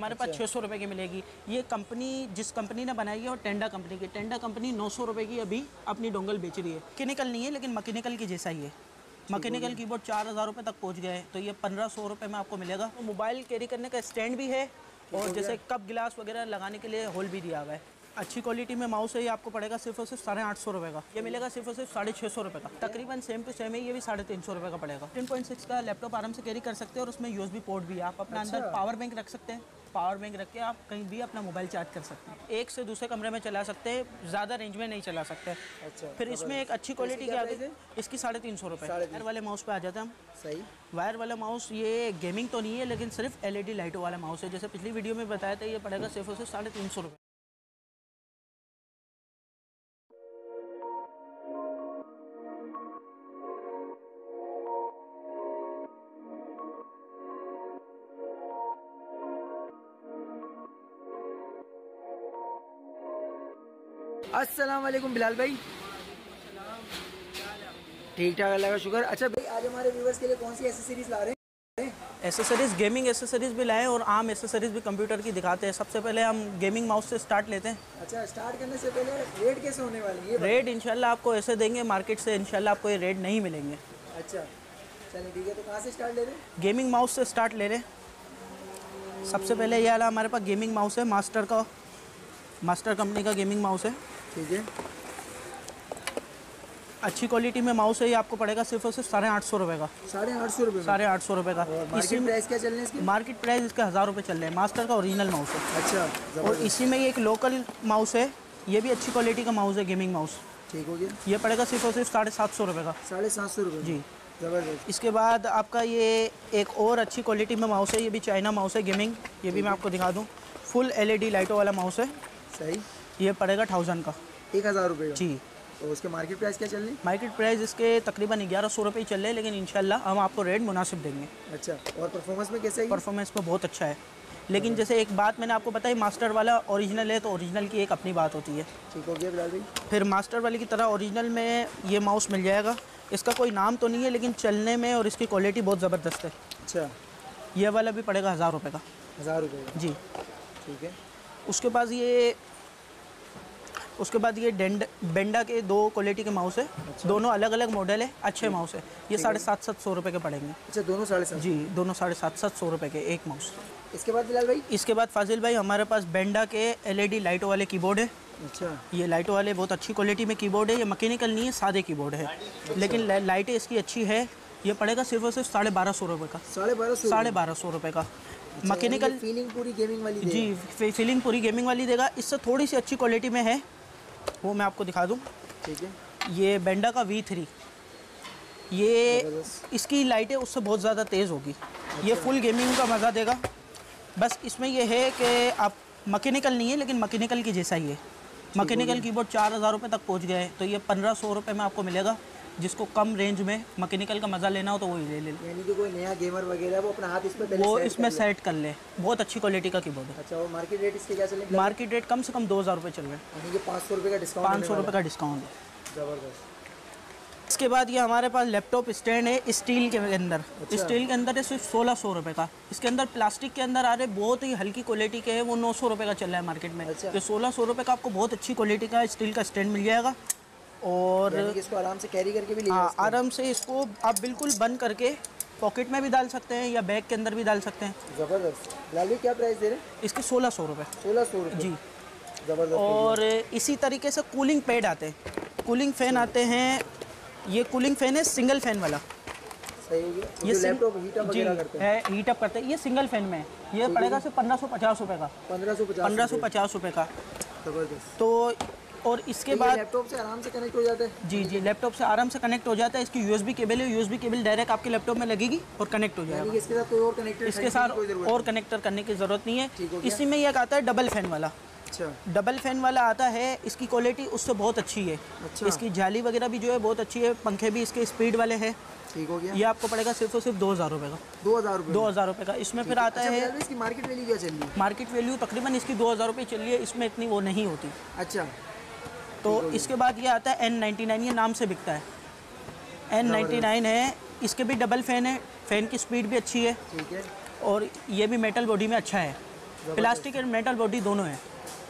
हमारे पास छः सौ रुपये की मिलेगी। ये कंपनी जिस कंपनी ने बनाई है और टेंडा कंपनी की। टेंडा कंपनी नौ सौ रुपये की अभी अपनी डोंगल बेच रही है। मैकेनिकल नहीं है लेकिन मकैनिकल की जैसा ही है। मकैनिकल कीबोर्ड चार हज़ार रुपये तक पहुँच गए हैं। तो ये पंद्रह सौ रुपये में आपको मिलेगा। मोबाइल कैरी करने का स्टैंड भी है और जैसे कप गिलास वगैरह लगाने के लिए होल भी दिया हुआ है। अच्छी क्वालिटी में माउस है ये आपको पड़ेगा सिर्फ़ और सिर्फ़ साढ़े आठ सौ रुपये का। ये मिलेगा सिर्फ़ और सिर्फ़ साढ़े छः सौ रुपये का। तकरीबन सेम टू सेम है ये भी साढ़े तीन सौ रुपये का पड़ेगा। टेन पॉइंट सिक्स का लैपटॉप आराम से कैरी कर सकते हैं और उसमें यूएसबी पोर्ट भी है। आप अपने अंदर पावर बैंक रख सकते हैं। पावर बैंक रख के आप कहीं भी अपना मोबाइल चार्ज कर सकते हैं। एक से दूसरे कमरे में चला सकते हैं ज़्यादा रेंज में नहीं चला सकते। अच्छा फिर इसमें एक अच्छी क्वालिटी की आगे इसकी साढ़े तीन सौ रुपये वायर वाले माउस पे आ जाते हैं हम। सही। वायर वाला माउस ये गेमिंग तो नहीं है लेकिन सिर्फ़ एलईडी लाइटों वाला माउस है। जैसे पिछली वीडियो में बताया था ये पड़ेगा सिर्फ़ और सिर्फ़ साढ़े तीन सौ रुपये अस्सलाम वालेकुम बिलाल भाई। ठीक ठाक अल्लाह का शुक्र। अच्छा भाई आज हमारे व्यूवर्स के लिए कौन सी एसेसरीज ला रहे हैं? एसेसरीज गेमिंग एसेसरीज भी लाए और आम एसेसरीज भी कंप्यूटर की दिखाते हैं। सबसे पहले हम गेमिंग माउस से स्टार्ट लेते हैं। अच्छा स्टार्ट करने से पहले रेट कैसे होने वाले हैं? रेट इंशाल्लाह आपको ऐसे देंगे मार्केट से इंशाल्लाह आपको ये रेट नहीं मिलेंगे। अच्छा चलिए ठीक है तो कहाँ से स्टार्ट ले रहे हैं? गेमिंग माउस से स्टार्ट ले रहे हैं। सबसे पहले ये वाला हमारे पास गेमिंग माउस है मास्टर का। मास्टर कंपनी का गेमिंग माउस है। ठीक है। अच्छी क्वालिटी में माउस है ये आपको पड़ेगा सिर्फ़ और सिर्फ़ साढ़े आठ सौ रुपये का। साढ़े आठ सौ रुपये साढ़े आठ सौ रुपये का। इसी प्राइस क्या चल रहे हैं इसके? मार्केट प्राइस इसका हज़ार रुपये चल रहे हैं। मास्टर का ओरिजिनल माउस है। अच्छा और इसी में ये एक लोकल माउस है। ये भी अच्छी क्वालिटी का माउस है गेमिंग माउस। ठीक हो गया। ये पड़ेगा सिर्फ़ और सिर्फ़ साढ़े सात सौ रुपये का। साढ़े सात सौ रुपये जी। ज़बरदस्त। इसके बाद आपका ये एक और अच्छी क्वालिटी में माउस है। ये भी चाइना माउस है गेमिंग ये भी मैं आपको दिखा दूँ। फुल एलईडी लाइटों वाला माउस है। सही? ये पड़ेगा थाउज़ेंड का। एक हज़ार रुपये जी। तो उसके मार्केट प्राइस क्या चल रही? है मार्केट प्राइस इसके तकरीबन ग्यारह सौ रुपये ही चल रहे हैं लेकिन इंशाल्लाह हम आपको रेट मुनासिब देंगे। अच्छा और परफॉर्मेंस में कैसे है? परफॉर्मेंस में बहुत अच्छा है। लेकिन जैसे एक बात मैंने आपको बताई मास्टर वाला ओरिजिनल है तो ओरिजिनल की एक अपनी बात होती है। ठीक हो गया बिलाल भाई। फिर मास्टर वाले की तरह ओरिजिनल में ये माउस मिल जाएगा। इसका कोई नाम तो नहीं है लेकिन चलने में और इसकी क्वालिटी बहुत ज़बरदस्त है। अच्छा। ये वाला भी पड़ेगा हज़ार रुपये का। हज़ार रुपये का? जी। ठीक है। उसके पास ये उसके बाद ये डेंड बेंडा के दो क्वालिटी के माउस है। अच्छा। दोनों अलग अलग मॉडल है अच्छे माउस है। ये साढ़े सात सात सौ रुपये के पड़ेंगे। अच्छा दोनों साढ़े सात जी दोनों साढ़े सात सात सौ रुपये के एक माउस। इसके बाद बिलाल भाई? इसके बाद फाजिल भाई हमारे पास बेंडा के एलईडी लाइटों वाले कीबोर्ड है। अच्छा। ये लाइटों वाले बहुत अच्छी क्वालिटी में कीबोर्ड है ये मकैनिकल नहीं है सादे कीबोर्ड है। लेकिन लाइटें इसकी अच्छी है ये पड़ेगा सिर्फ़ और सिर्फ़ साढ़े बारह सौ रुपये का। साढ़े बारह सौ। साढ़े बारह सौ रुपये का। मैकेनिकल फीलिंग पूरी गेमिंग वाली जी फी- फीलिंग पूरी गेमिंग वाली देगा। इससे थोड़ी सी अच्छी क्वालिटी में है। वो मैं आपको दिखा दूँ। ठीक है। ये बेंडा का वी थ्री ये। इसकी लाइटें उससे बहुत ज़्यादा तेज़ होगी। अच्छा। ये फुल गेमिंग का मज़ा देगा। बस इसमें ये है कि आप मैकेनिकल नहीं है लेकिन मैकेनिकल की जैसा ही है। मैकेनिकल कीबोर्ड चार हज़ार रुपये तक पहुँच गए तो ये पंद्रह सौ रुपये में आपको मिलेगा। जिसको कम रेंज में मैकेनिकल का मज़ा लेना हो तो वही ले ले। यानी कि कोई नया गेमर वगैरह वो अपना हाथ इस पर वो इसमें सेट कर ले। बहुत अच्छी क्वालिटी का कीबोर्ड है। अच्छा और मार्केट रेट इसके क्या चलेंगे मार्केट रेट कम से कम दो हज़ार रुपये चल रहे हैं। यानी कि पाँच सौ रुपये का डिस्काउंट पाँच सौ रुपये का डिस्काउंट है। ज़बरदस्त। इसके बाद ये हमारे पास लैपटॉप स्टैंड है स्टील के अंदर। अच्छा। स्टील के अंदर है सिर्फ़ सोलह सौ रुपये का। इसके अंदर प्लास्टिक के अंदर आ रहे बहुत ही हल्की क्वालिटी के है वो नौ सौ रुपये का चल रहा है मार्केट में। अच्छा। ये सोलह सौ रुपये का आपको बहुत अच्छी क्वालिटी का स्टील का स्टैंड मिल जाएगा। और इसको आराम से कैरी करके भी ले हाँ आराम से इसको आप बिल्कुल बंद करके पॉकेट में भी डाल सकते हैं या बैग के अंदर भी डाल सकते हैं। ज़बरदस्त। भाई क्या प्राइस दे रहे हैं? इसके सोलह सौ रुपये सोलह सौ जी। ज़बरदस्त और इसी तरीके से कूलिंग पैड आते हैं। कूलिंग फ़ैन आते हैं। ये कूलिंग फ़ैन है सिंगल फ़ैन वाला। सही हो गया। ये लैपटॉप हीटअप वगैरह करते हैं। है हीट करते हैं। ये सिंगल फ़ैन में है। ये पड़ेगा सिर्फ़ पंद्रह सौ पचास रुपये का। पंद्रह सौ पचास रुपये का। ज़बरदस्त। तो और इसके तो बाद लैपटॉप से आराम से कनेक्ट हो जाता है। जी जी लैपटॉप से आराम से कनेक्ट हो जाता है। इसकी यूएसबी केबल है। यूएसबी केबल डायरेक्ट आपके लैपटॉप में लगेगी और कनेक्ट हो जाएगा। इसके साथ कोई और कनेक्टेड इसके साथ और कनेक्टर करने की ज़रूरत नहीं है। इसी में एक आता है डबल फ़ैन वाला। अच्छा। डबल फ़ैन वाला आता है। इसकी क्वालिटी उससे बहुत अच्छी है। अच्छा। इसकी जाली वगैरह भी जो है बहुत अच्छी है। पंखे भी इसके स्पीड वाले हैं। ठीक हो गया। ये आपको पड़ेगा सिर्फ़ और सिर्फ़ दो हज़ार रुपये का। दो हज़ार रुपये दो हज़ार रुपये का। इसमें फिर आता अच्छा है इसकी मार्केट वैल्यू क्या चल रही है? मार्केट वैल्यू तकरीबन इसकी दो हज़ार रुपये चल रही है। इसमें इतनी वो नहीं होती। अच्छा। तो इसके बाद ये आता है एन नाइन्टी नाइन ये नाम से बिकता है। एन नाइन्टी नाइन है इसके भी डबल फ़ैन है फ़ैन की स्पीड भी अच्छी है। ठीक है। और ये भी मेटल बॉडी में अच्छा है। प्लास्टिक एंड मेटल बॉडी दोनों है।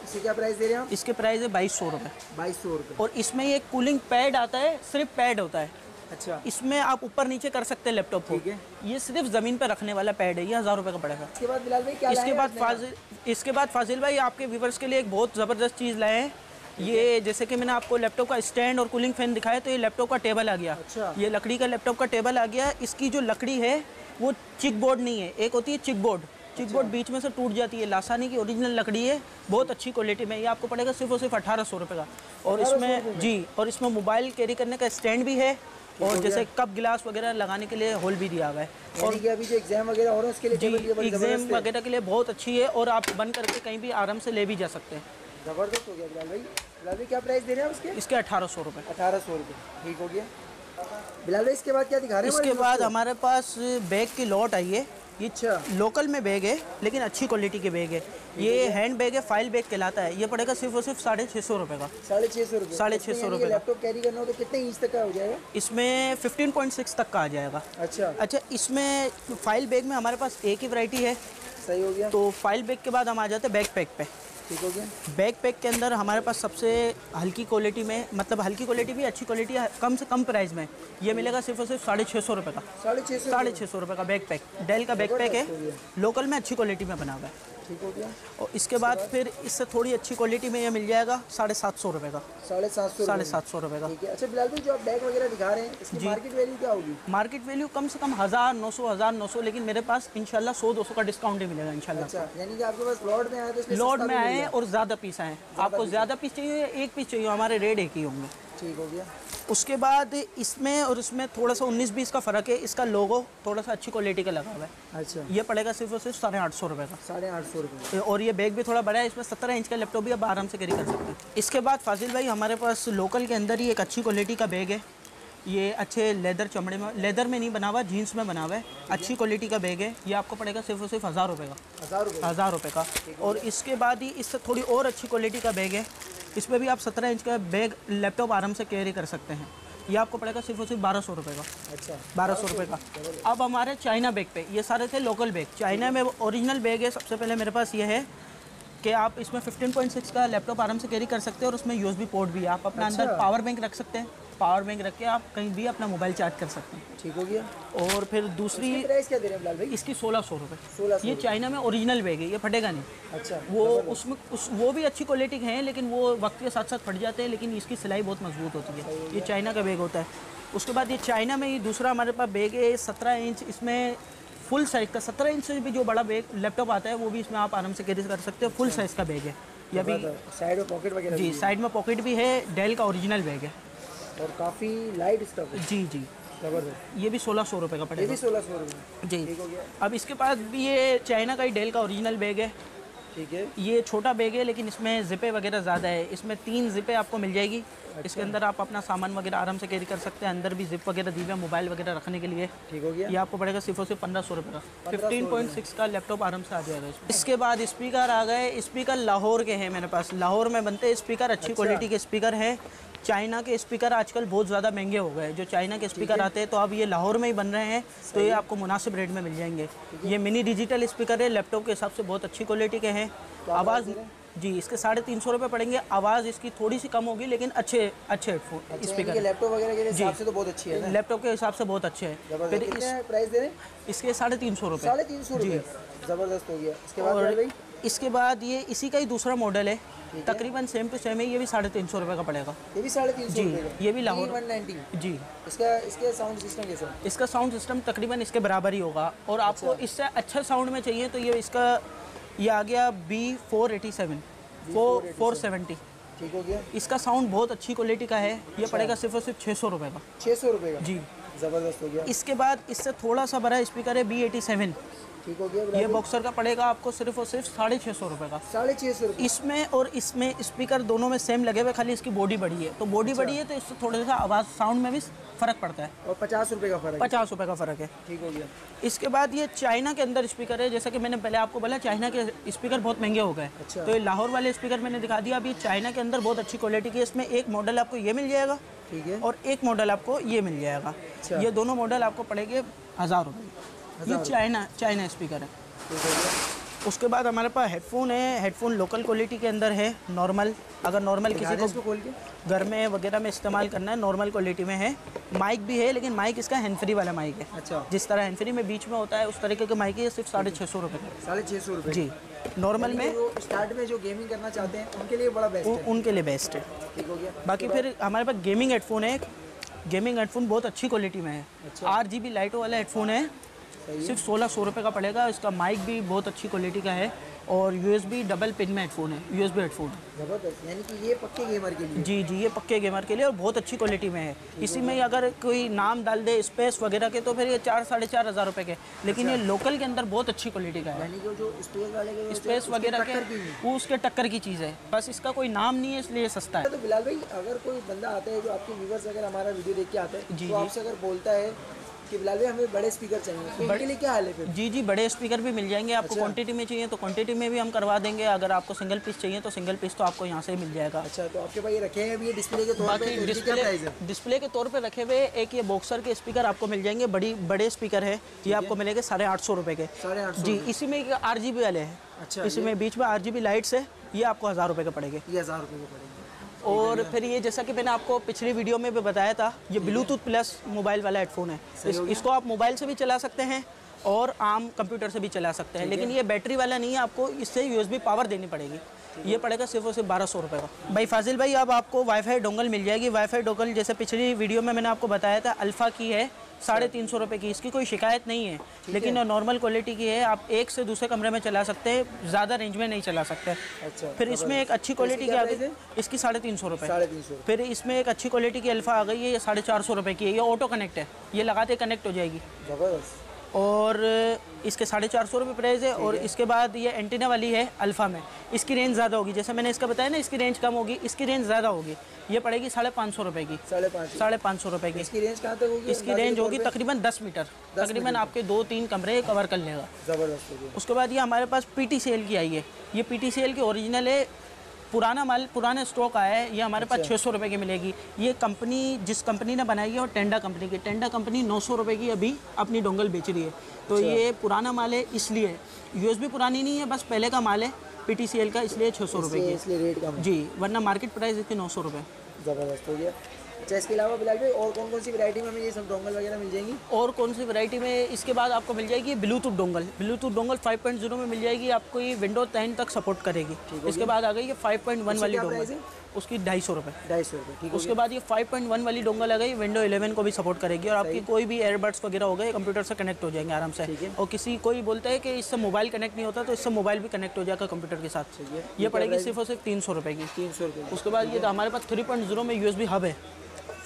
इसकी क्या प्राइस दे रहे हैं इसके प्राइस है बाईस सौ रुपये बाईस सौ रुपये और इसमें ये कूलिंग पैड आता है सिर्फ़ पैड होता है। अच्छा। इसमें आप ऊपर नीचे कर सकते हैं लैपटॉप को। ठीक है। ये सिर्फ़ ज़मीन पर रखने वाला पैड है ये हज़ार रुपये का पड़ेगा। इसके बाद इसके बाद फाजिल इसके बाद फाजिल भाई आपके व्यूवर्स के लिए एक बहुत ज़बरदस्त चीज़ लाए हैं। ये जैसे कि मैंने आपको लैपटॉप का स्टैंड और कूलिंग फ़ैन दिखाया तो ये लैपटॉप का टेबल आ गया। अच्छा। ये लकड़ी का लैपटॉप का टेबल आ गया। इसकी जो लकड़ी है वो चिक बोर्ड नहीं है एक होती है चिक बोर्ड चिक। बोर्ड बीच में से टूट जाती है। लासानी की ओरिजिनल लकड़ी है बहुत अच्छी क्वालिटी में। ये आपको पड़ेगा सिर्फ़ और सिर्फ़ अठारह सौ रुपये का। और इसमें जी और इसमें मोबाइल कैरी करने का स्टैंड भी है और जैसे कप गिलास वगैरह लगाने के लिए होल भी दिया हुआ है। कि अभी जो एग्ज़ाम वगैरह हो रहे हैं उसके लिए एग्ज़ाम वगैरह के लिए बहुत अच्छी है और आप बन करके कहीं भी आराम से ले भी जा सकते हैं। ज़बरदस्त हो गया बिलाल भाई। बिलाल भाई क्या प्राइस दे रहे हैं आप इसके अठारह सौ रुपये अठारह सौ रुपये ठीक हो गया। बिलाल भाई इसके बाद क्या दिखा रहे हैं इसके बाद हमारे पास बैग की लॉट आई है। ये अच्छा। लोकल में बैग है लेकिन अच्छी क्वालिटी के बैग है। ये हैंड बैग है फ़ाइल बैग कहलाता है। ये पड़ेगा सिर्फ़ और सिर्फ़ साढ़े छः सौ रुपये का। साढ़े छः सौ रुपये साढ़े छः सौ रुपये लैपटॉप कैरी करना हो तो कितने इंच तक का हो जाएगा? इसमें 15.6 तक का आ जाएगा। अच्छा। अच्छा इसमें फ़ाइल बैग में हमारे पास एक ही वैरायटी है। सही हो गया। तो फ़ाइल बैग के बाद हम आ जाते हैं बैग पैक पे। ठीक हो गया बैग पैक के अंदर हमारे पास सबसे हल्की क्वालिटी में मतलब हल्की क्वालिटी भी अच्छी क्वालिटी कम से कम प्राइस में ये मिलेगा सिर्फ़ और सिर्फ़ साढ़े छः सौ रुपये का। साढ़े छः सौ साढ़े छः सौ रुपये का बैग पैक। डेल का बैग पैक है। लोकल में अच्छी क्वालिटी में बना हुआ है। ठीक हो गया? और इसके बाद फिर इससे थोड़ी अच्छी क्वालिटी में ये मिल जाएगा साढ़े सात सौ रुपये का। साढ़े सात सौ साढ़े सात सौ रुपये का। ठीक है। अच्छा बिलाल भाई जो आप बैग वगैरह दिखा रहे हैं इसकी मार्केट वैल्यू क्या होगी? मार्केट वैल्यू कम से कम हज़ार नौ सौ हज़ार नौ सौ लेकिन मेरे पास इनशाला सौ दो सौ का डिस्काउंट ही मिलेगा इंशाल्लाह। अच्छा यानी कि आपके पास लॉट में आया तो लॉट में आए और ज़्यादा पीस आए। आपको ज़्यादा पीस चाहिए या एक पीस चाहिए हमारे रेट एक ही होंगे। ठीक हो गया। उसके बाद इसमें और इसमें थोड़ा सा उन्नीस बीस का फ़र्क है इसका लोगो थोड़ा सा अच्छी क्वालिटी का लगा हुआ है। अच्छा। ये पड़ेगा सिर्फ़ और सिर्फ़ साढ़े आठ सौ रुपये का। साढ़े आठ सौ रुपये और ये बैग भी थोड़ा बड़ा है इसमें सत्रह इंच का लैपटॉप भी आप आराम से कैरी कर सकते हैं। इसके बाद फाजिल भाई हमारे पास लोकल के अंदर ही एक अच्छी क्वालिटी का बैग है। ये अच्छे लेदर चमड़े में लेदर में नहीं बना हुआ जीन्स में बना हुआ है। अच्छी क्वालिटी का बैग है। ये आपको पड़ेगा सिर्फ़ और सिर्फ़ हज़ार रुपये का। हज़ार रुपये हज़ार रुपये का। और इसके बाद ही इससे थोड़ी और अच्छी क्वालिटी का बैग है। इसमें भी आप सत्रह इंच का बैग लैपटॉप आराम से कैरी कर सकते हैं। ये आपको पड़ेगा सिर्फ़ और सिर्फ़ बारह सौ रुपये का। अच्छा। बारह सौ रुपये का। अब हमारे चाइना बैग पे ये सारे थे लोकल बैग। चाइना में ओरिजिनल बैग है सबसे पहले मेरे पास ये है कि आप इसमें 15.6 का लैपटॉप आराम से कैरी कर सकते हैं और उसमें यूएसबी पोर्ट भी है। आप अपना अंदर अच्छा। पावर बैंक रख सकते हैं। पावर बैंक रख के आप कहीं भी अपना मोबाइल चार्ज कर सकते हैं। ठीक हो गया। और फिर दूसरी प्राइस क्या दे रहे हैं बिलाल भाई? इसकी सोलह सौ रुपये सोलह ये चाइना में ओरिजिनल बैग है ये फटेगा नहीं। अच्छा वो उसमें उस वो भी अच्छी क्वालिटी के हैं लेकिन वो वक्त के साथ साथ फट जाते हैं लेकिन इसकी सिलाई बहुत मज़बूत होती है। ये चाइना का बैग होता है। उसके बाद ये चाइना में ये दूसरा हमारे पास बैग है सत्रह इंच। इसमें फुल साइज़ का सत्रह इंच से भी जो बड़ा बैग लैपटॉप आता है वो भी इसमें आप आराम से कैरी कर सकते हैं। फुल साइज़ का बैग है। ये अभी साइड में पॉकेट वगैरह जी साइड में पॉकेट भी है डेल का ओरिजिनल बैग है। भी और काफ़ी लाइट स्टफ़ है। जी जी। ये भी सोलह सौ रुपये का पड़ेगा। ये भी सोलह सौ रुपये जी। अब इसके पास भी ये चाइना का ही डेल का ओरिजिनल बैग है। ठीक है। ये छोटा बैग है लेकिन इसमें जिपे वगैरह ज़्यादा है। इसमें तीन जिपे आपको मिल जाएगी। अच्छा। इसके अंदर आप अपना सामान वगैरह आराम से कैरी कर सकते हैं। अंदर भी जिप वगैरह दी हुई है मोबाइल वगैरह रखने के लिए। ठीक हो गया। ये आपको पड़ेगा सिर्फ़ और सिर्फ़ पंद्रह सौ रुपये का। फिफ्टीन पॉइंट सिक्स का। लैपटॉप आराम से आ जाएगा इसमें। इसके बाद स्पीकर आ गए। स्पीकर लाहौर के हैं मेरे पास। लाहौर में बनते हैं स्पीकर अच्छी क्वालिटी के स्पीकर हैं। चाइना के स्पीकर आजकल बहुत ज़्यादा महँगे हो गए जो चाइना के स्पीकर आते हैं तो अब ये लाहौर में ही बन रहे हैं तो ये आपको मुनासिब रेट में मिल जाएँगे। ये मिनी डिजिटल स्पीकर है लैपटॉप के हिसाब से बहुत अच्छी क्वालिटी के हैं। आवाज़ जी इसके साढ़े तीन सौ रुपये पड़ेंगे। आवाज़ इसकी थोड़ी सी कम होगी लेकिन अच्छे अच्छे हेडफोन स्पीकर लैपटॉप वगैरह के हिसाब से तो बहुत अच्छी है लैपटॉप के हिसाब से बहुत अच्छे हैं। फिर इस, प्राइस दे रहे हैं? इसके साढ़े तीन सौ रुपये साढ़े तीन सौ रुपये ज़बरदस्त हो गया। इसके बाद इसके बाद ये इसी का ही दूसरा मॉडल है। तकरीबन सेम टू सेम है ये भी साढ़े तीन सौ रुपये का पड़ेगा। ये भी साढ़े तीन सौ जी ये भी लाहौर वन नाइनटी जी। इसका इसके साउंड सिस्टम कैसा इसका साउंड सिस्टम तकरीबन इसके बराबर ही होगा। और आपको इससे अच्छा साउंड में चाहिए तो ये इसका ये आ गया B four eighty seven four four seventy ठीक हो गया। इसका साउंड बहुत अच्छी क्वालिटी का है। ये पड़ेगा सिर्फ़ और सिर्फ़ छः सौ रुपये का। छः सौ रुपये का। जी। ज़बरदस्त हो गया। इसके बाद इससे थोड़ा सा बड़ा स्पीकर है बी एटी सेवन ठीक हो गया ये बॉक्सर का पड़ेगा आपको सिर्फ़ और सिर्फ़ साढ़े छः सौ रुपये का। साढ़े छः सौ इसमें और इसमें स्पीकर दोनों में सेम लगे हुए खाली इसकी बॉडी बड़ी है। तो बॉडी बड़ी है तो इससे थोड़ा सा आवाज़ साउंड में भी फ़र्क पड़ता है। और पचास रुपये का फ़र्क पचास रुपये का फ़र्क है। ठीक हो गया। इसके बाद ये चाइना के अंदर स्पीकर है जैसा कि मैंने पहले आपको बोला चाइना के स्पीकर बहुत महँगे हो गए। अच्छा। तो ये लाहौर वाले स्पीकर मैंने दिखा दिया। अभी चाइना के अंदर बहुत अच्छी क्वालिटी की इसमें एक मॉडल आपको ये मिल जाएगा ठीक है। और एक मॉडल आपको ये मिल जाएगा। ये दोनों मॉडल आपको पड़ेगे हज़ार रुपये ये चाइना चाइना स्पीकर है। उसके बाद हमारे पास हेडफोन है हेडफोन लोकल क्वालिटी के अंदर है नॉर्मल अगर नॉर्मल किसी को घर में वगैरह में इस्तेमाल करना है नॉर्मल क्वालिटी में है। माइक भी है लेकिन माइक इसका हैंड फ्री वाला माइक है। अच्छा। जिस तरह हैंड फ्री में बीच में होता है उस तरीके का माइक है सिर्फ़ साढ़े छः सौ रुपये का। साढ़े छः सौ रुपये जी। नॉर्मल में स्टार्ट में जो गेमिंग करना चाहते हैं उनके लिए बड़ा बेस्ट है। उनके लिए बेस्ट है। ठीक हो गया। बाकी फिर हमारे पास गेमिंग हेडफोन है गेमिंग हेडफोन बहुत अच्छी क्वालिटी में है। अच्छा। आठ जी बी लाइटों वाला हेडफोन है सिर्फ़ सोलह सौ रुपये का पड़ेगा इसका माइक भी बहुत अच्छी क्वालिटी का है और यूएसबी डबल पिन में हेडफोन है यूएसबी हेडफोन ज़बरदस्त यानी कि ये पक्के गेमर के लिए। जी जी ये पक्के गेमर के लिए और बहुत अच्छी क्वालिटी में है। इसी में अगर कोई नाम डाल दे स्पेस वगैरह के तो फिर ये चार साढ़े चार हज़ार रुपये के। लेकिन ये लोकल के अंदर बहुत अच्छी क्वालिटी का है। जो स्पेस वाले के स्पेस वगैरह के। वो उसके टक्कर की चीज़ है। बस इसका कोई नाम नहीं है इसलिए सस्ता है। तो बिलाल भाई अगर कोई बंदा आता है जो आपके व्यूवर्स अगर हमारा वीडियो देख के आता है जी, तो जी। आपसे अगर बोलता है कि बिलाल भाई हमें बड़े स्पीकर चाहिए। तो लिए क्या हाल है फिर? जी जी बड़े स्पीकर भी मिल जाएँगे आपको अच्छा। क्वांटिटी में चाहिए तो क्वांटिटी में भी हम करवा देंगे अगर आपको सिंगल पीस चाहिए तो सिंगल पीस तो आपको यहाँ से मिल जाएगा। अच्छा तो आपके पास ये रखे हैं ये डिस्प्ले के तौर पे बाकी इनकी क्या डिस्प्ले डिस्प्ले के तौर पे रखे हुए एक ये बॉक्सर के स्पीकर आपको मिल जाएँगे बड़ी बड़े स्पीकर है। ये आपको मिलेंगे साढ़े आठ सौ रुपये के। जी इसी में आर जी बी वाले हैं। अच्छा इसी में बीच में आर जी बी लाइट्स है ये आपको हज़ार रुपये के पड़ेंगे। ये हज़ार रुपये के पड़ेंगे। और फिर ये जैसा कि मैंने आपको पिछली वीडियो में भी बताया था ये ब्लूटूथ प्लस मोबाइल वाला हेडफोन है। इस, इसको आप मोबाइल से भी चला सकते हैं और आम कंप्यूटर से भी चला सकते हैं। लेकिन ये बैटरी वाला नहीं है आपको इससे यूएसबी पावर देनी पड़ेगी। ये पड़ेगा सिर्फ़ और सिर्फ़ बारह सौ रुपये का। भाई फाजिल भाई अब आपको वाईफाई डोंगल मिल जाएगी। वाईफाई डोंगल जैसे पिछली वीडियो में मैंने आपको बताया था अल्फ़ा की है। साढ़े तीन सौ रुपये की इसकी कोई शिकायत नहीं है। लेकिन नॉर्मल क्वालिटी की है आप एक से दूसरे कमरे में चला सकते हैं ज़्यादा रेंज में नहीं चला सकते। अच्छा फिर इसमें एक अच्छी क्वालिटी की आ गई है? इसकी साढ़े तीन सौ रुपये फिर इसमें एक अच्छी क्वालिटी की अल्फ़ा आ गई है ये साढ़े चार सौ रुपये की है ये ऑटो कनेक्ट है ये लगाते कनेक्ट हो जाएगी। और इसके साढ़े चार सौ रुपये प्राइस है और इसके बाद ये एंटीना वाली है अल्फ़ा में। इसकी रेंज ज़्यादा होगी जैसे मैंने इसका बताया ना इसकी रेंज कम होगी इसकी रेंज ज़्यादा होगी। ये पड़ेगी साढ़े पाँच सौ रुपये की। साढ़े पाँच सौ। साढ़े पाँच सौ रुपये की। इसकी रेंज कहाँ तक होगी? इसकी रेंज होगी तकरीबन दस मीटर। तकरीबन आपके दो तीन कमरे कवर कर लेगा। ज़बरदस्त उसके बाद ये हमारे पास पी टी की आई है। ये पी टी की ओरिजिनल है पुराना माल पुराना स्टॉक आया है ये हमारे पास छः सौ रुपये की मिलेगी। ये कंपनी जिस कंपनी ने बनाई है और टेंडा कंपनी की। टेंडा कंपनी नौ सौ रुपये की अभी अपनी डोंगल बेच रही है। तो ये पुराना माल है इसलिए। यूएसबी पुरानी नहीं है बस पहले का माल है पीटीसीएल का इसलिए छः सौ रुपये इसलिए इसलिए रेट कम की जी वरना मार्केट प्राइस इसकी नौ सौ रुपये ज़बरदस्त हो गया। अच्छा इसके अलावा बिलाल भाई और कौन कौन सी वैरायटी में हमें ये सब डोंगल वगैरह मिल जाएँगी? और कौन सी वैरायटी में इसके बाद आपको मिल जाएगी ब्लूटूथ डोंगल ब्लूटूथ डोंगल 5.0 में मिल जाएगी आपको ये विंडो 10 तक सपोर्ट करेगी। इसके बाद आ गई ये 5.1 वाली डोंगल उसकी ढाई सौ रुपये ढाई सौ रुपये ठीक उसके बाद ये 5.1 वाली डोंगल आ गई विंडो 11 को भी सपोर्ट करेगी और आपकी कोई भी एयरबड्स वगैरह हो गए कंप्यूटर से कनेक्ट हो जाएँगे आराम से। और किसी कोई बोलता है कि इससे मोबाइल कनेक्ट नहीं होता तो इससे मोबाइल भी कनेक्ट हो जाएगा कंप्यूटर के साथ। ये पड़ेगी सिर्फ़ और सिर्फ़ तीन सौ रुपये की। तीन सौ रुपये उसके बाद ये तो हमारे पास थ्री पॉइंट ज़ीरो में यूएसबी हब है।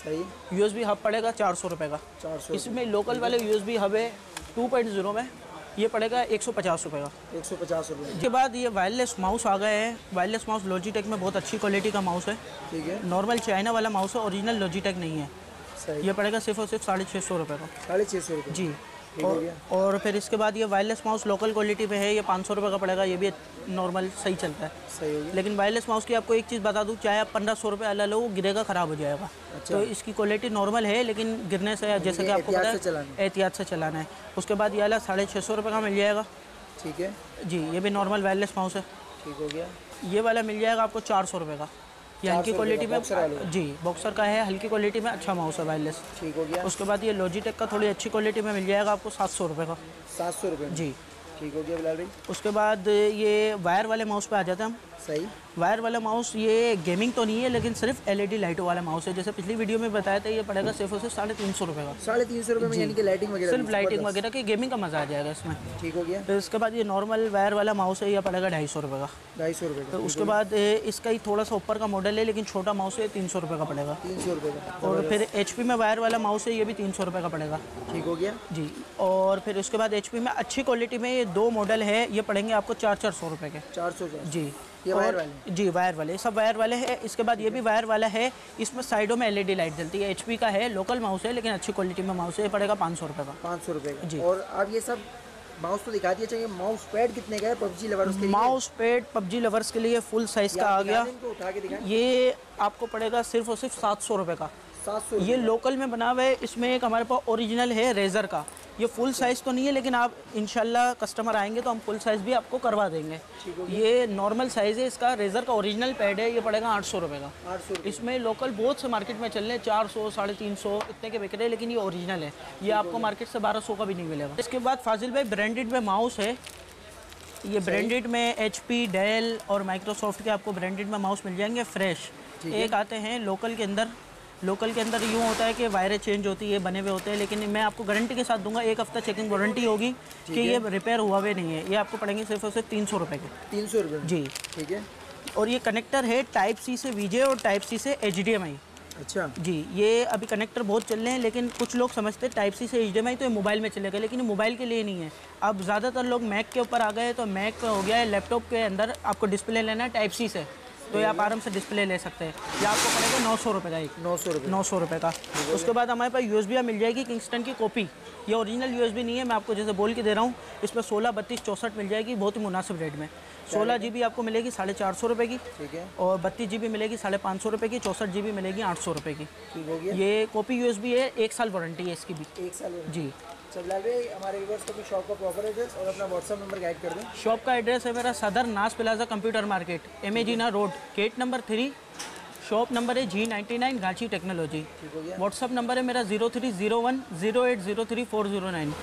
सही यूएसबी हब पड़ेगा चार सौ रुपये का। चार सौ इसमें लोकल वाले यूएसबी हब है टू पॉइंट ज़ीरो में ये पड़ेगा एक सौ पचास रुपये का। एक सौ पचास रुपये इसके बाद ये वायरलेस माउस आ गए हैं। वायरलेस माउस लॉजिटेक में बहुत अच्छी क्वालिटी का माउस है। ठीक है। नॉर्मल चाइना वाला माउस है ओरिजिनल लॉजिटेक नहीं है। सही। ये पड़ेगा सिर्फ़ और सिर्फ़ साढ़े छः सौ रुपये का। साढ़े छः सौ रुपये जी। और, और फिर इसके बाद ये वायरलेस माउस लोकल क्वालिटी पे है ये पाँच सौ रुपये का पड़ेगा ये भी नॉर्मल सही चलता है। सही हो गया। लेकिन वायरलेस माउस की आपको एक चीज़ बता दूँ चाहे आप पंद्रह सौ रुपये अलग लो वो गिरेगा ख़राब हो जाएगा। अच्छा। तो इसकी क्वालिटी नॉर्मल है लेकिन गिरने से जैसे कि आपको पता है एहतियात से चलाना है। उसके बाद ये वाला साढ़े छः सौ रुपये का मिल जाएगा। ठीक है। जी ये भी नॉर्मल वायरलेस माउस है। ठीक हो गया। ये वाला मिल जाएगा आपको चार सौ रुपये का। ये हल्की क्वालिटी में जी बॉक्सर का है हल्की क्वालिटी में अच्छा माउस है वायरलेस ठीक हो गया। उसके बाद ये लॉजिटेक का थोड़ी अच्छी क्वालिटी में मिल जाएगा आपको सात सौ रुपये का। सात सौ रुपये जी। ठीक हो गया बिलाल भाई। उसके बाद ये वायर वाले माउस पे आ जाते हैं हम। सही। वायर वाला माउस ये गेमिंग तो नहीं है लेकिन सिर्फ़ एलईडी लाइटों वाला माउस है। जैसे पिछली वीडियो में बताया था ये पड़ेगा सिर्फ़ और सिर्फ़ साढ़े तीन सौ रुपये का। साढ़े तीन सौ रुपये में यानी कि लाइटिंग वगैरह सिर्फ़ लाइटिंग वगैरह की गेमिंग का मज़ा आ जाएगा इसमें। ठीक हो गया। फिर उसके बाद ये नॉर्मल वायर वाला माउस है ये पड़ेगा ढाई सौ रुपये का। ढाई सौ रुपये तो उसके बाद इसका ही थोड़ा सा ऊपर का मॉडल है लेकिन छोटा माउस है तीन सौ रुपये का पड़ेगा। तीन सौ रुपये का और फिर एचपी में वायर वाला माउस है ये भी तीन सौ रुपये का पड़ेगा। ठीक हो गया। जी और फिर उसके बाद एचपी में अच्छी क्वालिटी में ये दो मॉडल है ये पड़ेंगे आपको चार चार सौ रुपये के। चार सौ। जी। ये वायर वाले? जी वायर वाले। सब वायर वाले हैं। इसके बाद ये भी वायर वाला है। इसमें साइडों में एलईडी लाइट जलती है। एचपी का है। लोकल माउस है लेकिन अच्छी क्वालिटी में माउस है। पड़ेगा पाँच सौ रुपये का। पाँच सौ रुपये जी। और अब ये सब माउस तो दिखा दिया चाहिए माउस पैड कितने का है पबजी लवर्स के लिए? माउस पैड पबजी लवर्स के लिए फुल साइज़ का आ गया। ये आपको पड़ेगा सिर्फ़ और सिर्फ़ सात सौ रुपये का। सात सौ ये लोकल में बना हुआ है इसमें एक हमारे पास ओरिजिनल है रेज़र का। ये फुल साइज़ तो नहीं है लेकिन आप इंशाल्लाह कस्टमर आएँगे तो हम फुल साइज़ भी आपको करवा देंगे। ये नॉर्मल साइज़ है इसका रेज़र का ओरिजिनल पैड है ये पड़ेगा आठ सौ रुपये का। आठ सौ इसमें लोकल बहुत से मार्केट में चल रहे हैं चार सौ साढ़े तीन सौ इतने के बिक रहे हैं लेकिन ये ओरिजिनल है। ये आपको मार्केट से बारह सौ का भी नहीं मिलेगा। इसके बाद फाजिल भाई ब्रांडेड में माउस है। ये ब्रांडेड में एच पी डेल और माइक्रोसॉफ्ट के आपको ब्रांडेड में माउस मिल जाएँगे फ्रेश एक आते हैं लोकल के अंदर। लोकल के अंदर यूँ होता है कि वायरें चेंज होती है बने हुए होते हैं लेकिन मैं आपको गारंटी के साथ दूँगा एक हफ़्ता चेकिंग वारंटी होगी कि ये रिपेयर हुआ हुए नहीं है। ये आपको पड़ेंगे सिर्फ़ और सिर्फ़ तीन सौ रुपये के। तीन सौ रुपये जी। ठीक है। और ये कनेक्टर है टाइप सी से वीजे और टाइप सी से एच अच्छा। जी ये अभी कनेक्टर बहुत चल रहे हैं लेकिन कुछ लोग समझते हैं टाइप सी से एचडीएमआई तो ये मोबाइल में चलेगा लेकिन ये मोबाइल के लिए नहीं है। अब ज़्यादातर लोग मैक के ऊपर आ गए तो मैक हो गया है लैपटॉप के अंदर आपको डिस्प्ले लेना है टाइप सी से। तो ये आप आराम से डिस्प्ले ले सकते हैं। ये आपको पड़ेगा नौ सौ रुपये का एक। नौ सौ रुपये नौ सौ रुपये का। उसके बाद हमारे पास यू एस मिल जाएगी किंगस्टन की कॉपी ये ओरिजिनल यू नहीं है मैं आपको जैसे बोल के दे रहा हूँ। इसमें सोलह बत्तीस चौंसठ मिल जाएगी बहुत ही मुनासिब रेट में। सोलह जी आपको मिलेगी साढ़े चार सौ रुपये की। ठीक है। और बत्तीस जी मिलेगी साढ़े पाँच सौ रुपये की। चौंसठ जी मिलेगी आठ सौ रुपये की। ये कॉपी यू है एक साल वारंटी है इसकी भी। एक साल जी। हमारे व्यूवर्स को भी शॉप का प्रॉपर एड्रेस और अपना व्हाट्सअप नंबर गाइड कर दें। शॉप का एड्रेस है मेरा सदर नास plaza computer market M A road gate number three shop number है G ninety nine Ghachi technology WhatsApp number है मेरा zero three zero one zero eight zero three four zero nine